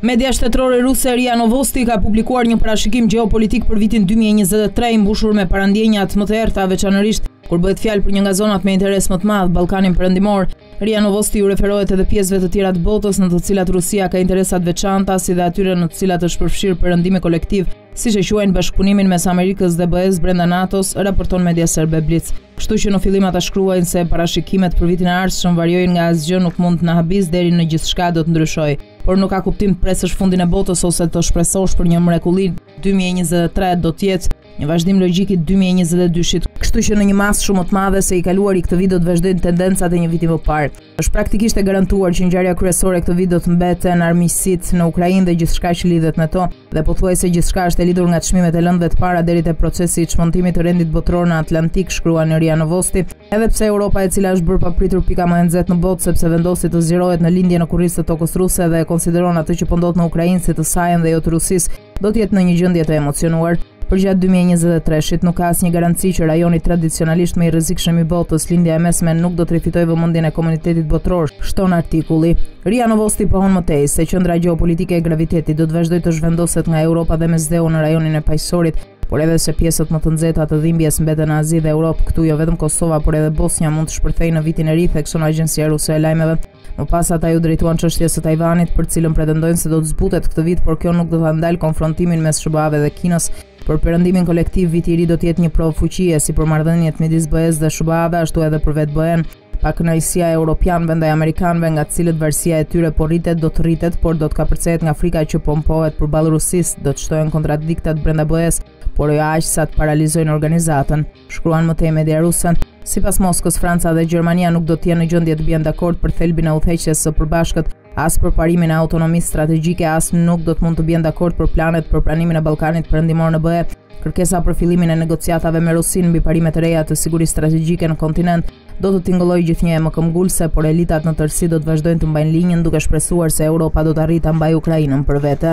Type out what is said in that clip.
Media shtetërore ruse Ria Novosti ka publikuar një parashikim gjeopolitik për vitin 2023 i mbushur me parandjenjat më të errëta veçanërisht kur bëhet fjalë për një nga zonat me interes më të madh, Ballkanin Perëndimor. Ria Novosti iu referohet edhe pjesëve të tjera të botës në të cilat Rusia ka interesa të veçanta, si dhe atyre në të cilat është përfshirë perëndimi kolektiv siç e quajnë bashkëpunimin mes Amerikës dhe BE-së brenda NATO-s, raporton media serbe Blic. Kështu që në fillim ata shkruajnë se parashikimet për vitin e ardhshëm variojnë nga asgjë nuk mund të na habisë deri në gjithçka do të ndryshojë, por nuk ka kuptim të presësh fundin e botës ose të shpresosh për një mrekulli, 2023 do të jetë një vazhdim logjik i 2022-shit, kështu që në një masë shumë më të madhe se i kaluari këtë vit do të vazhdojnë tendencat e një viti më parë. Është praktikisht e garantuar që ngjarja kryesore këtë vit do të mbeten armiqësitë në Ukrainë dhe gjithçka që lidhet me to, dhe pothuajse gjithçka është e lidhur nga çmimet e lëndëve të para deri te procesi i çmontimit të rendit botëror në Atlantik, shkruan Ria Novosti. Edhe pse Europa e cila është bërë papritur pika më e nxehtë në botë sepse vendosi të zgjerohet në lindje në kurriz të tokës ruse dhe e konsideron atë që po ndodh në Ukrainë si të sajën dhe jo të Rusisë, do të jetë në një gjendje të emocionuar. Përgjatë 2023-shit nuk ka asnjë garanci që rajoni tradicionalisht më i rrezikshëm i botës, Lindja e Mesme nuk do të rifitojë vëmendjen e komunitetit botëror, shton artikulli. Ria Novosti pohon më tej se qendra gjeopolitike e gravitetit do të vazhdojë të zhvendoset nga Europa dhe Mesdheu në rajonin e Paqësorit, por edhe se pjesët më të nxehta të dhimbjes mbeten në Azi dhe Europë, këtu jo vetëm Kosova, por edhe Bosnja mund të shpërthejë në vitin e ri, thekson agjencia ruse e lajmeve. Më pas ata iu drejtuan çështjes së Tajvanit, për cilën pretendojnë se do të zbutet këtë vit, por kjo nuk do ta ndalë konfrontimin mes SHBA-ve dhe Kinës. Për perëndimin kolektiv, viti i ri do të jetë një provë fuqie si për marrëdhëniet midis BE-së dhe SHBA-ve, ashtu edhe për vetë BE-n. Pakënaqësia e europianëve ndaj amerikanëve, nga të cilët varësia e tyre po rritet, do të rritet, por do të kapërcehet nga frika që pompohet përballë Rusisë, do të shtohen kontradiktat brenda BE-së, por jo aq sa të paralizojnë organizatën. Shkruan më tej media ruse. Sipas Moskës, Franca dhe Gjermania nuk do të jenë në gjendje të bien dakord për thelbin e udhëheqjes së përbashkët, as për parimin e autonomisë strategjike, as nuk do të mund të bien dakord për planet për pranimin e Ballkanit Perëndimor në BE. Kërkesa për fillimin e negociatave me Rusinë mbi parimet e reja të sigurisë strategjike në kontinent do të tingëllojë gjithnjë e më këmbëngulëse, por elitat në tërësi do të vazhdojnë të mbajnë linjën duke shpresuar se Europa do të arrijë ta mbajë Ukrainën për vete.